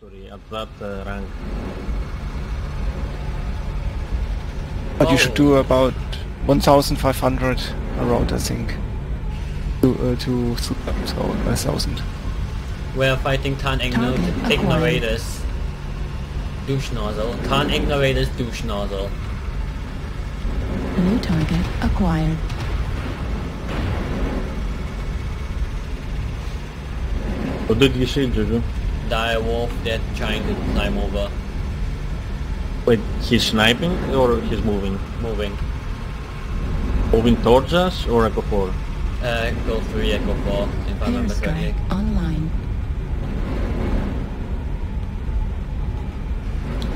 victory at that uh, rank. But you should do about 1,500 around, I think. To, uh, to so, a thousand. We're fighting Tan Igno Target acquired. Ignorators. Douche nozzle. Tan Ignorators douche nozzle. New target acquired. What did you see, Juju? Dire wolf, they're trying to climb over. Wait, he's sniping or he's moving? Moving. Moving towards us or Echo 4? Uh, go 3, Echo 4, if I remember correctly. Online.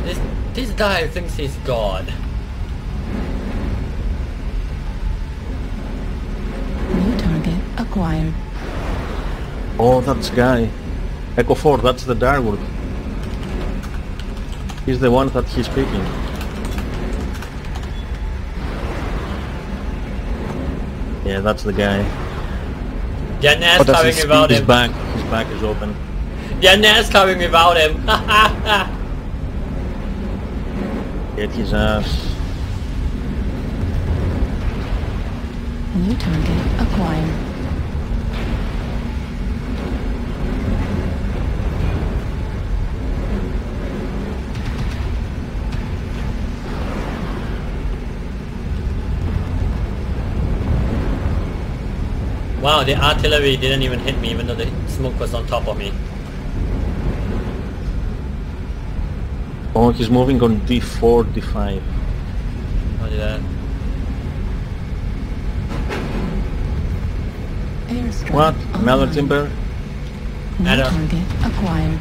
This, this guy thinks he's God. New target acquired. Oh, that's guy. Echo 4, that's the Dire Wolf. He's the one that he's picking. Yeah, that's the guy. They're Oh, that's coming his without His him. back, his back is open. They're coming without him. Get his ass. New target acquired. Wow, the artillery didn't even hit me even though the smoke was on top of me. Oh, he's moving on D4, D5. How did that? Airstrike What? Another online. timber? New target acquired.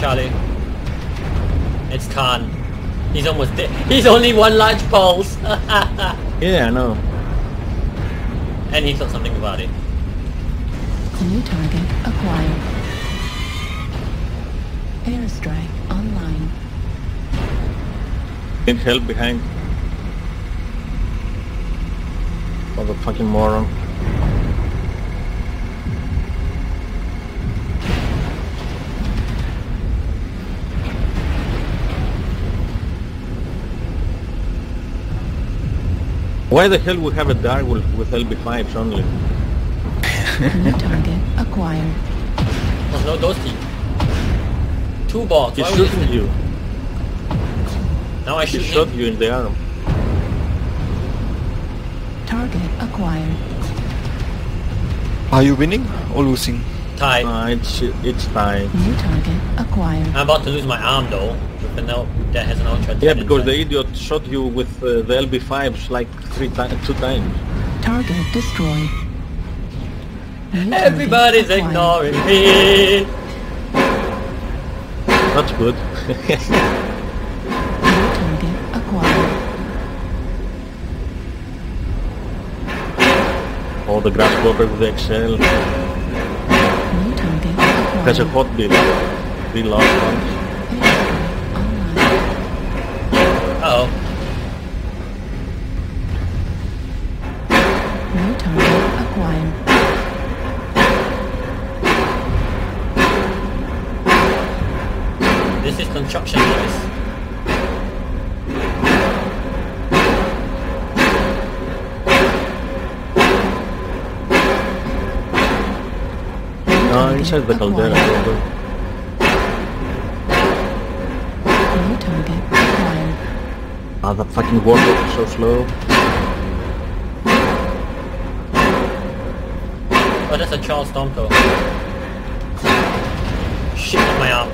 Charlie. It's Khan. He's almost dead. He's only one large pulse. Yeah, I know. and he thought something about it. New target acquired. Airstrike online. Need help behind. Motherfucking moron. Why the hell we have a Dire Wolf with LB5s only? New target acquired. Oh no, those team. Two balls. He's Why shooting you. Now I He shoot shot you in the arm. Target acquired. Are you winning or losing? Tie. Ah, it's it's time. New target acquired. I'm about to lose my arm though. With the no, that has an ultra. Yeah, 10 because the idiot shot you with uh, the LB5s like three times, two times. Target destroyed. New Everybody's acquired. ignoring me. That's good. New target acquired. oh, the grasshopper with the XL. Acquired. A hot. Three last ones. Airstrike. Uh oh. New target acquired. This is construction noise. No, inside the caldera. Acquired. New target acquired. Ah, the fucking warlock is so slow. Oh, that's a Charles Stormcrow. Shit, my arm.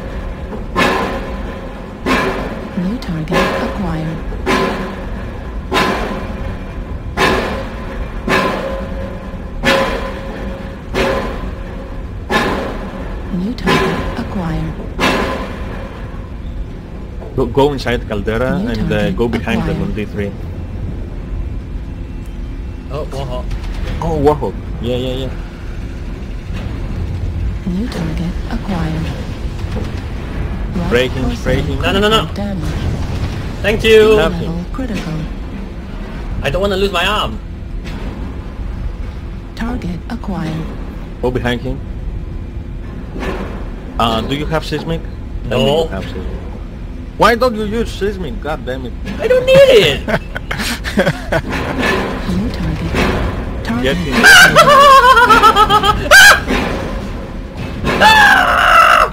New target acquired. New target acquired. Go, go inside caldera New and uh, go behind them on. D3. Oh, Warhawk. Oh, warhawk. Yeah, yeah, yeah. New target acquired. Breaking, breaking. torso. No, no, no, no. Damage. Thank you. Level critical. I don't want to lose my arm. Target acquired. Go behind him. Uh, do you have seismic? Tell me No. you have seismic. Why don't you use seismic? God damn it. I don't need it. New target. Target. Get him.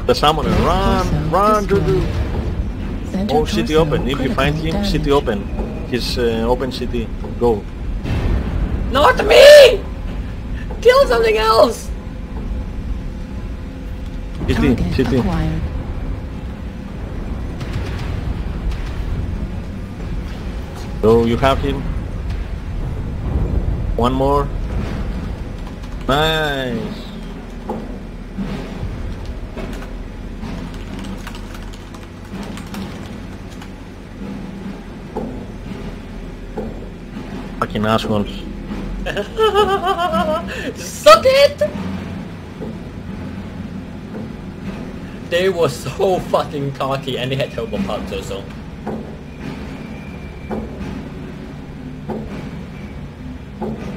the summoner, run, run, destroyed. Dudu. Oh, CT open. If you find him, critical CT open. His uh, open CT. Go. Not me. Kill something else. City, Target city. acquired. So you have him. One more. Nice. Fucking assholes. Suck it. they were so fucking cocky and they had terrible pubs also. Thank